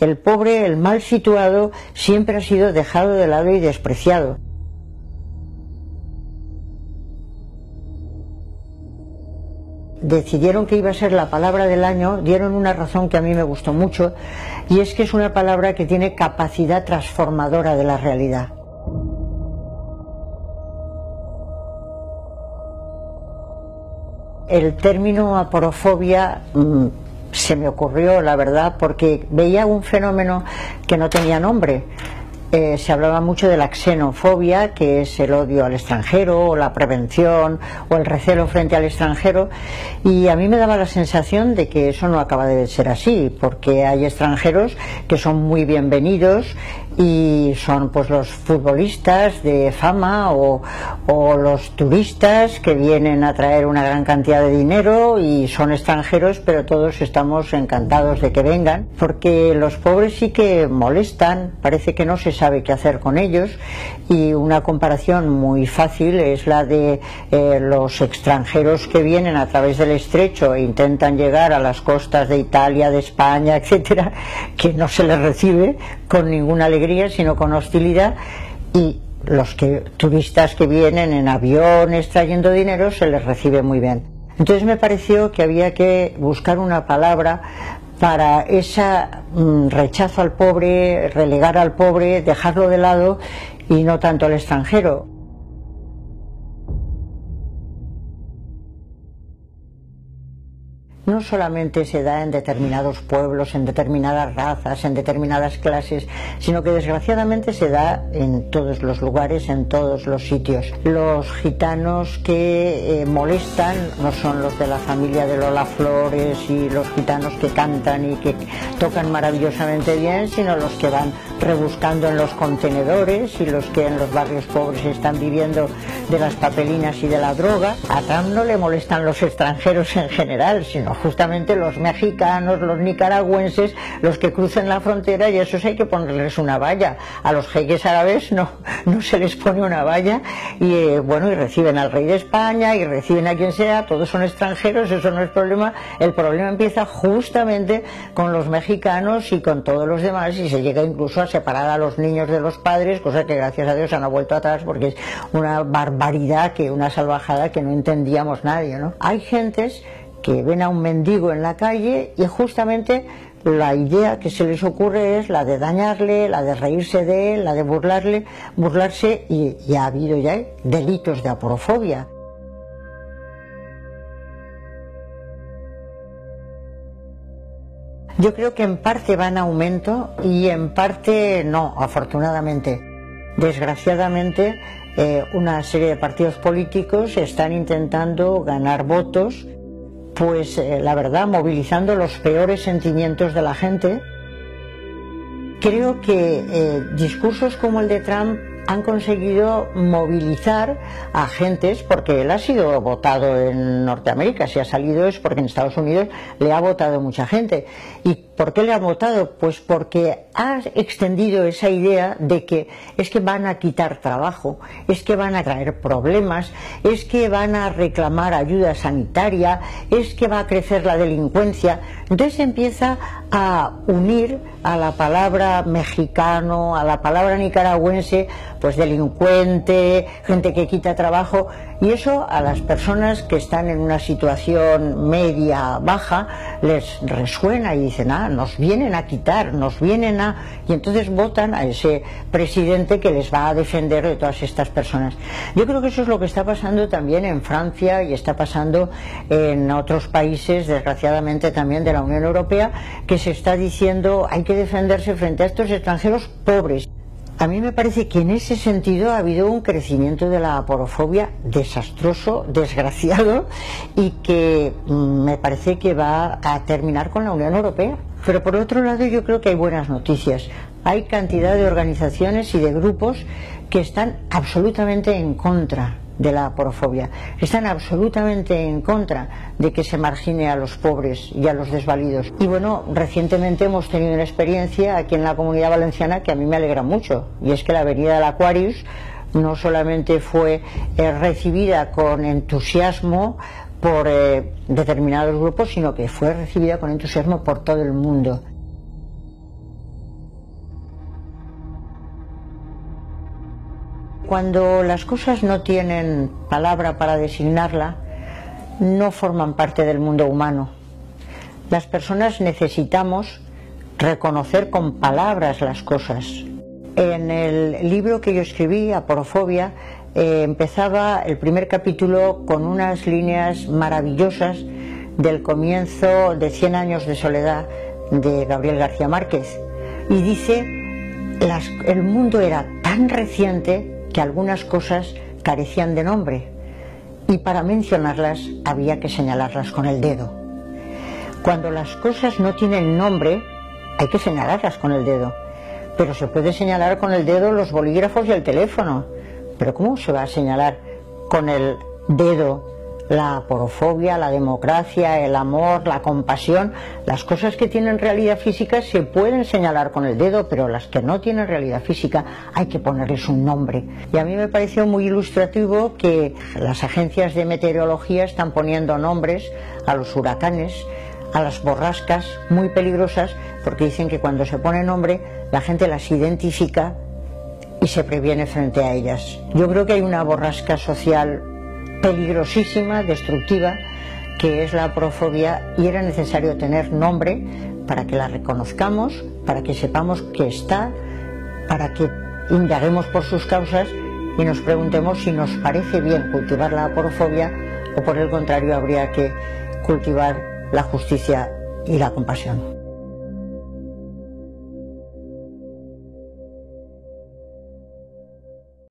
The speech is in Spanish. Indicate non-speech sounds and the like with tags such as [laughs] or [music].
el pobre, el mal situado, siempre ha sido dejado de lado y despreciado. decidieron que iba a ser la palabra del año, dieron una razón que a mí me gustó mucho, y es que es una palabra que tiene capacidad transformadora de la realidad. El término aporofobia mm, se me ocurrió, la verdad, porque veía un fenómeno que no tenía nombre. Eh, se hablaba mucho de la xenofobia, que es el odio al extranjero, o la prevención, o el recelo frente al extranjero, y a mí me daba la sensación de que eso no acaba de ser así, porque hay extranjeros que son muy bienvenidos y son pues los futbolistas de fama o, o los turistas que vienen a traer una gran cantidad de dinero y son extranjeros, pero todos estamos encantados de que vengan, porque los pobres sí que molestan, parece que no se sabe qué hacer con ellos y una comparación muy fácil es la de eh, los extranjeros que vienen a través del estrecho e intentan llegar a las costas de Italia, de España, [laughs] etcétera, que no se les recibe con ninguna alegría sino con hostilidad y los que turistas que vienen en aviones trayendo dinero se les recibe muy bien. Entonces me pareció que había que buscar una palabra para ese mm, rechazo al pobre, relegar al pobre, dejarlo de lado y no tanto al extranjero. No solamente se da en determinados pueblos, en determinadas razas, en determinadas clases, sino que desgraciadamente se da en todos los lugares, en todos los sitios. Los gitanos que eh, molestan no son los de la familia de Lola Flores y los gitanos que cantan y que tocan maravillosamente bien, sino los que van rebuscando en los contenedores y los que en los barrios pobres están viviendo de las papelinas y de la droga. A Trump no le molestan los extranjeros en general, sino justamente los mexicanos, los nicaragüenses, los que crucen la frontera y a esos hay que ponerles una valla. A los jeques árabes no, no se les pone una valla y eh, bueno, y reciben al rey de España y reciben a quien sea, todos son extranjeros, eso no es problema. El problema empieza justamente con los mexicanos y con todos los demás y se llega incluso a separar a los niños de los padres, cosa que gracias a Dios han vuelto atrás porque es una barbaridad, que una salvajada que no entendíamos nadie, ¿no? Hay gentes que ven a un mendigo en la calle y justamente la idea que se les ocurre es la de dañarle, la de reírse de él, la de burlarle, burlarse y, ha habido ya delitos de aporofobia. Yo creo que en parte va en aumento y en parte no, afortunadamente. Desgraciadamente, eh, una serie de partidos políticos están intentando ganar votos, pues eh, la verdad, movilizando los peores sentimientos de la gente. Creo que eh, discursos como el de Trump han conseguido movilizar a agentes, porque él ha sido votado en Norteamérica, si ha salido es porque en Estados Unidos le ha votado mucha gente. ¿Y por qué le ha votado? Pues porque ha extendido esa idea de que es que van a quitar trabajo, es que van a traer problemas, es que van a reclamar ayuda sanitaria, es que va a crecer la delincuencia. Entonces empieza a unir a la palabra mexicano, a la palabra nicaragüense, pues delincuente, gente que quita trabajo, y eso a las personas que están en una situación media, baja, les resuena y dicen, ah, nos vienen a quitar, nos vienen a... y entonces votan a ese presidente que les va a defender de todas estas personas. Yo creo que eso es lo que está pasando también en Francia y está pasando en otros países, desgraciadamente también de la Unión Europea, que se está diciendo hay que defenderse frente a estos extranjeros pobres. A mí me parece que en ese sentido ha habido un crecimiento de la aporofobia desastroso, desgraciado y que mm, me parece que va a terminar con la Unión Europea. Pero por otro lado yo creo que hay buenas noticias. Hay cantidad de organizaciones y de grupos que están absolutamente en contra de la aporofobia. Están absolutamente en contra de que se margine a los pobres y a los desvalidos. Y bueno, recientemente hemos tenido una experiencia aquí en la comunidad valenciana que a mí me alegra mucho, y es que la avenida del Aquarius no solamente fue eh, recibida con entusiasmo por eh, determinados grupos, sino que fue recibida con entusiasmo por todo el mundo. Cuando las cosas no tienen palabra para designarla, no forman parte del mundo humano. Las personas necesitamos reconocer con palabras las cosas, en el libro que yo escribí, Aporofobia, eh, empezaba el primer capítulo con unas líneas maravillosas del comienzo de Cien años de soledad de Gabriel García Márquez. Y dice, el mundo era tan reciente que algunas cosas carecían de nombre y para mencionarlas había que señalarlas con el dedo. Cuando las cosas no tienen nombre, hay que señalarlas con el dedo. Pero se puede señalar con el dedo los bolígrafos y el teléfono. Pero ¿cómo se va a señalar con el dedo la porofobia, la democracia, el amor, la compasión, las cosas que tienen realidad física se pueden señalar con el dedo, pero las que no tienen realidad física hay que ponerles un nombre. Y a mí me pareció muy ilustrativo que las agencias de meteorología están poniendo nombres a los huracanes, a las borrascas muy peligrosas, porque dicen que cuando se pone nombre la gente las identifica y se previene frente a ellas. Yo creo que hay una borrasca social peligrosísima, destructiva, que es la profobia y era necesario tener nombre para que la reconozcamos, para que sepamos que está, para que indaguemos por sus causas y nos preguntemos si nos parece bien cultivar la aporofobia o por el contrario habría que cultivar la justicia y la compasión.